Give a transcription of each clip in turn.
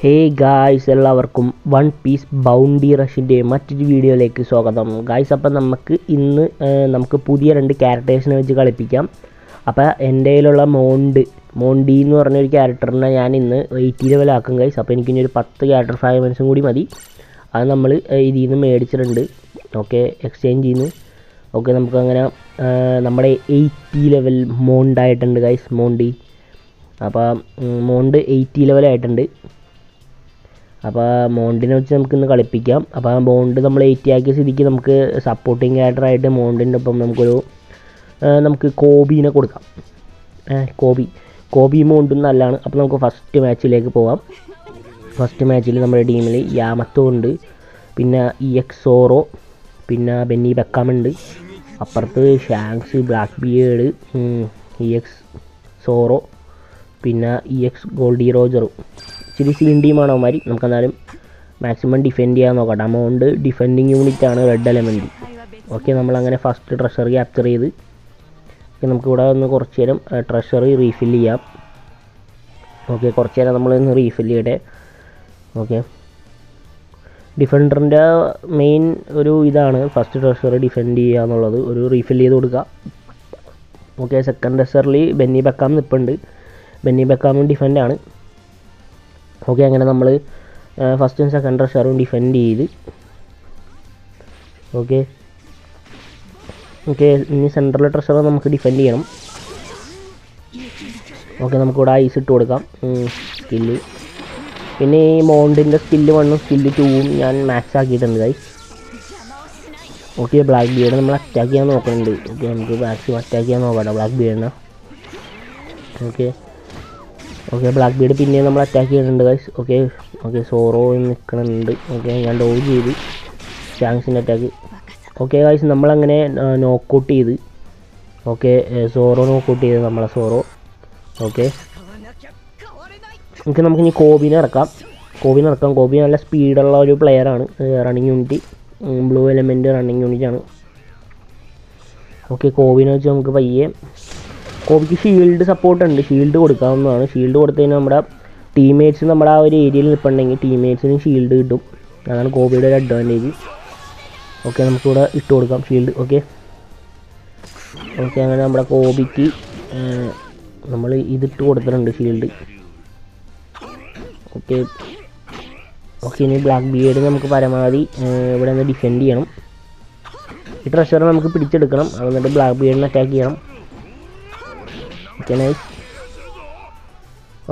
ഹേ guys എല്ലാവർക്കും one piece bounty റഷിന്റെ മറ്റൊരു വീഡിയോയിലേക്ക് സ്വാഗതം. ഗായ്സ് അപ്പം നമുക്ക് ഇന്ന് നമുക്ക് പുതിയ രണ്ട് ക്യാരക്ടേഴ്സിനെ വെച്ച് കളിപ്പിക്കാം. അപ്പോൾ എന്റെ കയ്യിലുള്ള മോണ്ട് മോണ്ടി എന്ന് പറഞ്ഞൊരു ക്യാരക്ടറിനെ ഞാൻ ഇന്ന് എയ്റ്റി ലെവലാക്കും ഗൈസ് അപ്പോൾ എനിക്കിനി ഒരു പത്ത് ക്യാരക്ടർ ഫ്രാഗ്മെൻസും കൂടി മതി. അത് നമ്മൾ ഇതിൽ നിന്ന് മേടിച്ചിട്ടുണ്ട്. ഓക്കെ എക്സ്ചേഞ്ച് ചെയ്യുന്നു ഓക്കെ നമുക്ക് അങ്ങനെ ആ, നമ്മുടെ എയ്റ്റി ലെവൽ മോണ്ടായിട്ടുണ്ട് ഗൈസ് മോണ്ടി. അപ്പോൾ മോണ്ട് എയ്റ്റി ലെവലായിട്ടുണ്ട് അപ്പോൾ മോണ്ടിനെ വെച്ച് നമുക്ക് ഇന്ന് കളിപ്പിക്കാം. അപ്പോൾ മോണ്ട് നമ്മൾ എയ്റ്റി ആക്കിയ സ്ഥിതിക്ക് നമുക്ക് സപ്പോർട്ടിങ് ക്യാരക്ടറായിട്ട് മോണ്ടിന്റെ ഒപ്പം നമുക്കൊരു നമുക്ക് കോബീനെ കൊടുക്കാം. കോബി. കോബി മോണ്ടും നല്ലതാണ് അപ്പോൾ നമുക്ക് ഫസ്റ്റ് മാച്ചിലേക്ക് പോവാം. ഫസ്റ്റ് മാച്ചിൽ നമ്മുടെ ടീമിൽ യാമത്തോ ഉണ്ട് പിന്നെ ഇ എക്സോറോ പിന്നെ ബെന്നി ബെക്കാമുണ്ട്. അപ്പുറത്ത് Shanks black beard E X Zoro പിന്നെ ഇ എക്സ് ഗോൾഡി റോജറും ഇച്ചിരി സീൻ ടീമാണ് അവന്മാർ നമുക്ക് എന്നാലും മാക്സിമം ഡിഫെൻഡ് ചെയ്യാൻ നോക്കട്ടെ അമൗണ്ട് ഡിഫെൻഡിങ് യൂണിറ്റ് ആണ് റെഡ് എലമെന്റ് ഓക്കെ നമ്മളങ്ങനെ ഫസ്റ്റ് ട്രഷർ ക്യാപ്ചർ ചെയ്ത്. ഓക്കെ നമുക്കിവിടെ ഒന്ന് കുറച്ച് നേരം ട്രഷർ റീഫിൽ ചെയ്യാം. ഓക്കെ കുറച്ച് നേരം നമ്മളൊന്ന് റീഫിൽ ചെയ്യട്ടെ. ഓക്കെ ഡിഫൻഡറിന്റെ മെയിൻ ഒരു ഇതാണ്. ഫസ്റ്റ് ട്രഷറി ഡിഫെൻഡ് ചെയ്യുക എന്നുള്ളത്. ഒരു റീഫിൽ ചെയ്ത് കൊടുക്കുക. ഓക്കെ സെക്കൻഡ് ട്രഷറിൽ ബെന്നി ബക്കാം നിൽപ്പുണ്ട് ബെന്നി ബെക്കാമും ഡിഫെൻഡാണ് ഓക്കെ അങ്ങനെ നമ്മൾ ഫസ്റ്റും സെക്കൻഡ് ട്രഷറും ഡിഫെൻഡ് ചെയ്ത്. ഓക്കെ. ഓക്കെ ഇനി സെൻട്രൽ ട്രഷർ നമുക്ക് ഡിഫെൻഡ് ചെയ്യണം. ഓക്കെ നമുക്കിവിടെ ഐസ് ഇട്ട് കൊടുക്കാം. സ്കില്ല്. പിന്നെ ഈ മോണ്ടിന്റെ സ്കില്ല് വണ്ണും സ്കില്ല് ടൂവും ഞാൻ മാക്സ് ആക്കിയിട്ടുണ്ട് ഗൈസ് ഓക്കെ ബ്ലാക്ക് ബിയർഡ് നമ്മൾ അറ്റാക്ക് ചെയ്യാൻ നോക്കുന്നുണ്ട് ഓക്കെ നമുക്ക് മാക്സിമം അറ്റാക്ക് ചെയ്യാൻ നോക്കാം ബ്ലാക്ക് ബിയർഡിനെ ഓക്കെ ഓക്കെ ബ്ലാക്ക് ബീഡ് പിന്നെ നമ്മൾ അറ്റാക്ക് ചെയ്യുന്നുണ്ട് ഗൈസ് ഓക്കെ ഓക്കെ സോറോ നിൽക്കുന്നുണ്ട് ഓക്കെ ഞാൻ ഡോവ് ചെയ്ത്. ചാങ്സിന്റെ അറ്റാക്ക് ഓക്കെ ഗൈസ് നമ്മളങ്ങനെ നോക്കൗട്ട് ചെയ്ത്. ഓക്കെ സോറോ നോക്കൗട്ട് ചെയ്ത് നമ്മളെ സോറോ ഓക്കെ നമുക്ക് നമുക്ക് ഇനി കോബിനെ ഇറക്കാം. കോബിനെ ഇറക്കാം. കോബി നല്ല സ്പീഡുള്ള ഒരു പ്ലെയറാണ് running unit blue element running യൂണിറ്റാണ് ഓക്കെ കോബിനെ വെച്ച് നമുക്ക് പയ്യെ. കോബിക്ക് ഷീൽഡ് സപ്പോർട്ട് ഉണ്ട്. ഷീൽഡ് കൊടുക്കാവുന്നതാണ്. ഷീൽഡ് കൊടുത്തു കഴിഞ്ഞാൽ നമ്മുടെ ടീംമേറ്റ്സ് നമ്മുടെ ആ ഒരു ഏരിയയിൽ നിൽപ്പുണ്ടെങ്കിൽ ടീംമേറ്റ്സിന് ഷീൽഡ് കിട്ടും. അതാണ് കോബിയുടെ ഒരു അഡ്വാന്റേജ് ഓക്കെ നമുക്കിവിടെ ഇട്ട് കൊടുക്കാം ഷീൽഡ് ഓക്കെ. ഓക്കെ അങ്ങനെ നമ്മുടെ കോബിക്ക് നമ്മൾ ഇതിട്ട് കൊടുത്തിട്ടുണ്ട് ഷീൽഡ് ഓക്കെ. ഓക്കെ ഇനി ബ്ലാക്ക് ബിയേഡ് നമുക്ക് പരമാവധി ഇവിടെ നിന്ന് ഡിഫെൻഡ് ചെയ്യണം. ഈ ട്രഷർ നമുക്ക് പിടിച്ചെടുക്കണം. എന്നിട്ട് ബ്ലാക്ക് ബിയേഡിനെ അറ്റാക്ക് ചെയ്യണം. Okay nice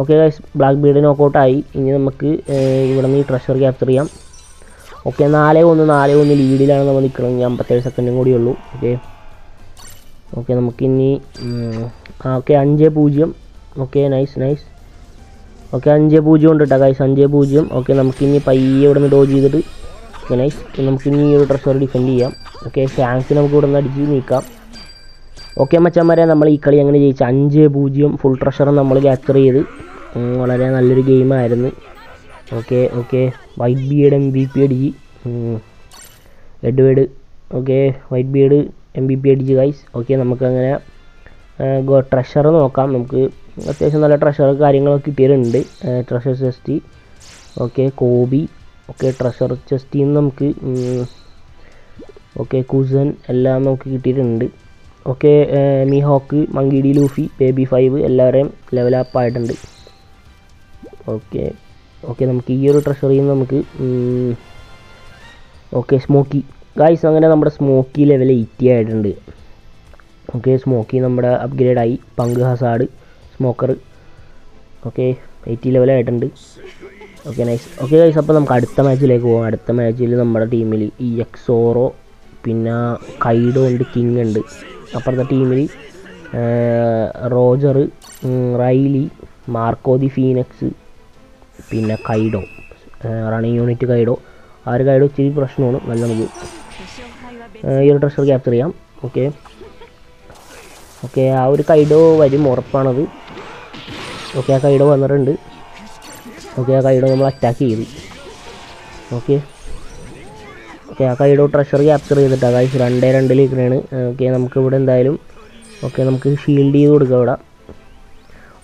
okay guys black beard നോക്കൗട്ടായി ഇനി നമുക്ക് ഇവിടെ നിന്ന് ഈ ട്രഷർ ക്യാപ്ചർ ചെയ്യാം. ഓക്കെ നാല് ഒന്ന് നാല് ഒന്ന് ലീഡിലാണ് നമ്മൾ നിൽക്കുന്നത്. ഇനി അമ്പത്തേഴ് സെക്കൻഡും കൂടി ഉള്ളൂ. ഓക്കെ ഓക്കെ നമുക്കിനി ഓക്കെ അഞ്ച് പൂജ്യം. ഓക്കെ നൈസ് നൈസ് ഓക്കെ അഞ്ച് പൂജ്യം ഉണ്ട് കേട്ടോ ഗൈസ് അഞ്ച് പൂജ്യം. ഓക്കെ നമുക്കിനി പയ്യെ ഇവിടെ നിന്ന് ഡോ ചെയ്തിട്ട് ഓക്കെ നൈസ് നമുക്കിനി ഈ ഒരു ട്രഷർ ഡിഫെൻഡ് ചെയ്യാം. ഓക്കെ ഫാൻസ് നമുക്ക് ഇവിടെ നിന്ന് അടിച്ച് നീക്കാം. ഓക്കെ മച്ചന്മാരെ നമ്മൾ ഈ കളി അങ്ങനെ ജയിച്ചു? അഞ്ച് പൂജ്യം ഫുൾ ട്രഷർ നമ്മൾ ക്യാപ്ചർ ചെയ്ത്. വളരെ നല്ലൊരു ഗെയിമായിരുന്നു okay okay white beard M B P അടിച്ച്. എഡ്വേഡ് okay white beard M B P അടിച്ച് ഗൈസ് ഓക്കെ നമുക്കങ്ങനെ ട്രഷർ നോക്കാം നമുക്ക്. അത്യാവശ്യം നല്ല ട്രഷർ കാര്യങ്ങളൊക്കെ കിട്ടിയിട്ടുണ്ട് ട്രഷർ ചെസ്റ്റി ഓക്കെ കോബി ഓക്കെ ട്രഷർ ചെസ്റ്റിൽ നിന്ന് നമുക്ക് ഓക്കെ കുസൻ എല്ലാം നമുക്ക് കിട്ടിയിട്ടുണ്ട്. Okay Mihawk monkey D Luffy baby five എല്ലാവരെയും ലെവൽ അപ്പ് ആയിട്ടുണ്ട്. ഓക്കെ ഓക്കെ നമുക്ക് ഈ ഒരു ട്രഷറിൽ നിന്ന് നമുക്ക് ഓക്കെ സ്മോക്കി ഗായ്സ് അങ്ങനെ നമ്മുടെ സ്മോക്കി ലെവൽ എയ്റ്റി ആയിട്ടുണ്ട്. ഓക്കെ സ്മോക്കി നമ്മുടെ അപ്ഗ്രേഡായി Punk Hazard Smoker okay eighty ലെവലായിട്ടുണ്ട് okay nice okay guys അപ്പോൾ നമുക്ക് അടുത്ത മാച്ചിലേക്ക് പോകാം അടുത്ത മാച്ചിൽ നമ്മുടെ ടീമിൽ ഈ എക്സോറോ പിന്നെ കൈഡോ ഉണ്ട് കിങ് ഉണ്ട്. അപ്പുറത്തെ ടീമിൽ Roger Rayleigh Marco the Phoenix പിന്നെ കൈഡോ റണ്ണിങ് യൂണിറ്റ് കൈഡോ ആ ഒരു കൈഡോ ഇച്ചിരി പ്രശ്നമാണ്. നല്ല നമുക്ക് ഈ ഒരു ട്രഷർ ക്യാപ്ചർ ചെയ്യാം. ഓക്കെ ഓക്കെ ആ ഒരു കൈഡോ വരും ഉറപ്പാണത്. ഓക്കെ ആ കൈഡോ വന്നിട്ടുണ്ട്. ഓക്കെ ആ കൈഡോ നമ്മൾ അറ്റാക്ക് ചെയ്തു. ഓക്കെ ഓക്കെ ആ കൈഡോ ട്രഷർ ക്യാപ്ചർ ചെയ്തിട്ടാണ് കാശ് രണ്ടേ രണ്ടിലേക്കാണ് ഓക്കെ നമുക്ക് ഇവിടെ എന്തായാലും ഓക്കെ നമുക്ക് ഷീൽഡ് ചെയ്ത് കൊടുക്കാം ഇവിടെ.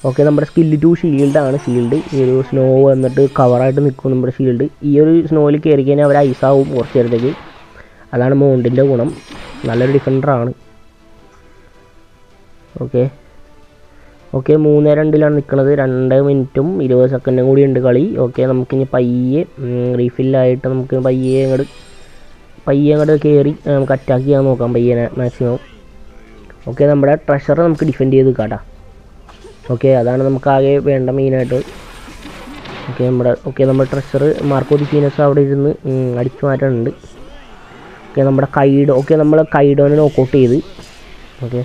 ഓക്കെ നമ്മുടെ സ്കില്ല് ടു ഷീൽഡാണ് ഷീൽഡ് ഈ ഒരു സ്നോ വന്നിട്ട് കവറായിട്ട് നിൽക്കും നമ്മുടെ ഷീൽഡ് ഈ ഒരു സ്നോയിൽ കയറി കഴിഞ്ഞാൽ അവർ ഐസാവും കുറച്ച് നേരത്തേക്ക്. അതാണ് മൗണ്ടിന്റെ ഗുണം. നല്ലൊരു ഡിഫൻഡറാണ് ഓക്കെ ഓക്കെ മൂന്ന് രണ്ടിലാണ് നിൽക്കുന്നത് രണ്ട് മിനിറ്റും ഇരുപത് സെക്കൻഡും കൂടി ഉണ്ട് കളി. ഓക്കെ നമുക്കിനി പയ്യെ റീഫില്ലായിട്ട് നമുക്ക് പയ്യെ അങ്ങോട്ട് പയ്യെ അങ്ങോട്ട് കയറി നമുക്ക് അറ്റാക്ക് ചെയ്യാൻ നോക്കാം പയ്യനെ മാക്സിമം ഓക്കെ നമ്മുടെ ട്രഷർ നമുക്ക് ഡിഫെൻഡ് ചെയ്ത് കേട്ടാ ഓക്കെ അതാണ് നമുക്ക് ആകെ വേണ്ട മെയിനായിട്ട് ഓക്കെ നമ്മുടെ ഓക്കെ നമ്മുടെ ട്രഷർ മാർക്കോ ദി ഫീനസ് അവിടെ ഇരുന്ന് അടിച്ചു മാറ്റാനുണ്ട്. ഓക്കെ നമ്മുടെ കൈഡ് ഓക്കെ നമ്മൾ കൈഡോനെ നോക്കൗട്ട് ചെയ്ത്. ഓക്കെ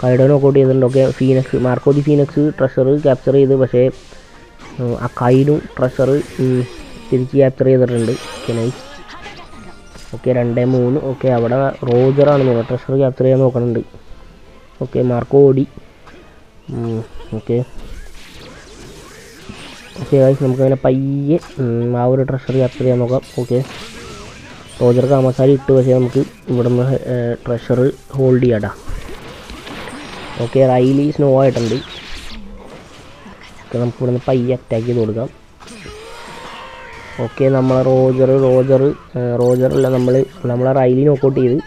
കൈഡോ നോക്കൗട്ട് ചെയ്തിട്ടുണ്ട് okay phoenix Marco the phoenix treasure capture ചെയ്ത്. പക്ഷേ ആ കൈനും ട്രഷർ തിരിച്ച് ക്യാപ്ചർ ചെയ്തിട്ടുണ്ട്. ഓക്കെ നൈസ് ഓക്കെ രണ്ട് മൂന്ന്. ഓക്കെ അവിടെ റോജറാണ് നോക്കുക ട്രഷർ ക്യാപ്ചർ ചെയ്യാൻ നോക്കുന്നുണ്ട് ഓക്കെ മാർക്കോ ഓടി ഓക്കെ ഓക്കെ ഗൈസ് നമുക്കങ്ങനെ പയ്യെ ആ ഒരു ട്രഷർ ക്യാപ്ചർ ചെയ്യാൻ നോക്കാം. ഓക്കെ റോജർ കാമസാരി ഇട്ട് പക്ഷേ നമുക്ക് ഇവിടുന്ന് ട്രഷർ ഹോൾഡ് ചെയ്യാടാ ഓക്കെ റൈലി സ്നോ ആയിട്ടുണ്ട്. നമുക്ക് ഇവിടുന്ന് പയ്യെ അറ്റാക്ക് ചെയ്ത് കൊടുക്കാം. ഓക്കെ നമ്മളെ റോജർ റോജർ റോജറല്ല നമ്മൾ നമ്മളെ റൈലി നോക്കൗട്ട് ചെയ്ത്.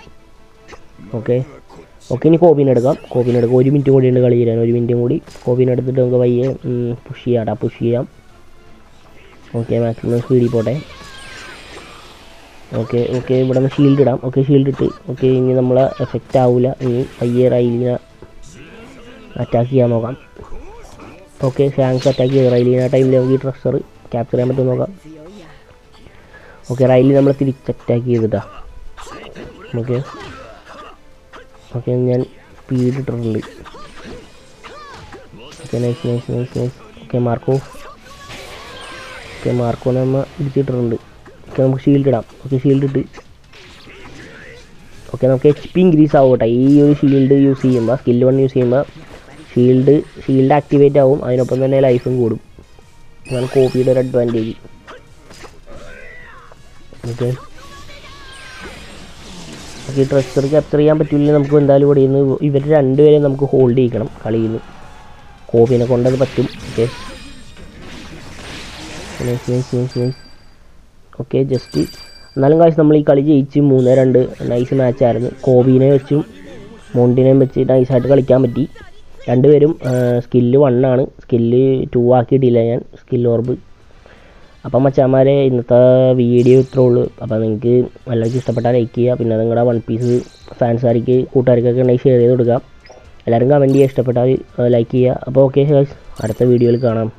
ഓക്കെ ഓക്കെ ഇനി കോബിനെ എടുക്കാം. കോബിനെ എടുക്കാം. ഒരു മിനിറ്റ് കൂടി ഉണ്ട് കളി ചെയ്യാൻ ഒരു മിനിറ്റും കൂടി. കോബിനെ എടുത്തിട്ട് നമുക്ക് പയ്യെ പുഷ് ചെയ്യാടാ പുഷ് ചെയ്യാം. ഓക്കെ മാക്സിമം സ്പീഡിൽ പോട്ടെ. ഓക്കെ ഓക്കെ ഇവിടെ നിന്ന് ഷീൽഡ് ഇടാം. ഓക്കെ ഷീൽഡ് ഇട്ട്. ഓക്കെ ഇനി നമ്മളെ എഫക്റ്റ് ആവില്ല ഇനി പയ്യെ റൈലിനെ അറ്റാക്ക് ചെയ്യാൻ നോക്കാം. ഓക്കെ ഷാങ്സ് അറ്റാക്ക് ചെയ്ത്. റൈലിനെ ടൈമിൽ നമുക്ക് ഈ ട്രഷർ ക്യാപ്ചർ ചെയ്യാൻ പറ്റുമോ നോക്കാം. ഓക്കെ റൈലി നമ്മൾ തിരിച്ച് അറ്റാക്ക് ചെയ്തിട്ടാ. ഓക്കെ ഓക്കെ ഞാൻ സ്പീഡ് ഇട്ടിട്ടുണ്ട്. Okay nice nice nice nice okay Marco. Okay Marco നമ്മൾ ഇടിച്ചിട്ടിട്ടുണ്ട് ഓക്കെ നമുക്ക് ഷീൽഡ് ഇടാം. ഓക്കെ ഷീൽഡ് ഇട്ട്. ഓക്കെ നമുക്ക് എച്ച് പി ഇൻക്രീസ് ആവട്ടെ. ഈ ഒരു ഷീൽഡ് യൂസ് ചെയ്യുമ്പോൾ സ്കിൽ വൺ യൂസ് ചെയ്യുമ്പോൾ ഷീൽഡ് ഷീൽഡ് ആക്ടിവേറ്റ് ആവും. അതിനൊപ്പം തന്നെ ലൈഫും കൂടും. അതാണ് കോപ്പിയുടെ ഒരു അഡ്വാന്റേജ് ഓക്കെ ഓക്കെ ഈ ക്യാപ്ചർ ചെയ്യാൻ പറ്റില്ല നമുക്ക് എന്തായാലും ഇവിടെ നിന്ന് ഇവർ രണ്ടുപേരെയും നമുക്ക് ഹോൾഡ് ചെയ്യിക്കണം കളിയിൽ നിന്ന്. കോപ്പിനെ കൊണ്ടത് പറ്റും. ഓക്കെ ഓക്കെ ജസ്റ്റ് എന്നാലും കാശ് നമ്മൾ ഈ കളി ജയിച്ച് മൂന്ന് രണ്ട് നൈസ് മാച്ചായിരുന്നു കോബീനെ വെച്ചും മോണ്ടിനെയും വെച്ച് നൈസായിട്ട് കളിക്കാൻ പറ്റി. രണ്ടുപേരും സ്കില്ല് വണ്ണാണ് സ്കില്ല് ടു ആക്കിയിട്ടില്ല ഞാൻ സ്കിൽ ഓർബ് അപ്പം മച്ചാന്മാരെ ഇന്നത്തെ വീഡിയോ ഇത്രേ ഉള്ളൂ. അപ്പോൾ നിങ്ങൾക്ക് എല്ലാവർക്കും ഇഷ്ടപ്പെട്ടാൽ ലൈക്ക് ചെയ്യുക. പിന്നെ നിങ്ങളുടെ വൺ പീസ് ഫാൻസുകാർക്ക് കൂട്ടുകാർക്കൊക്കെ ഉണ്ടെങ്കിൽ ഷെയർ ചെയ്ത് കൊടുക്കുക എല്ലാവരും കമന്റ് ചെയ്യുക. ഇഷ്ടപ്പെട്ടാൽ ലൈക്ക് ചെയ്യുക. അപ്പോൾ ഓക്കെ അടുത്ത വീഡിയോയിൽ കാണാം.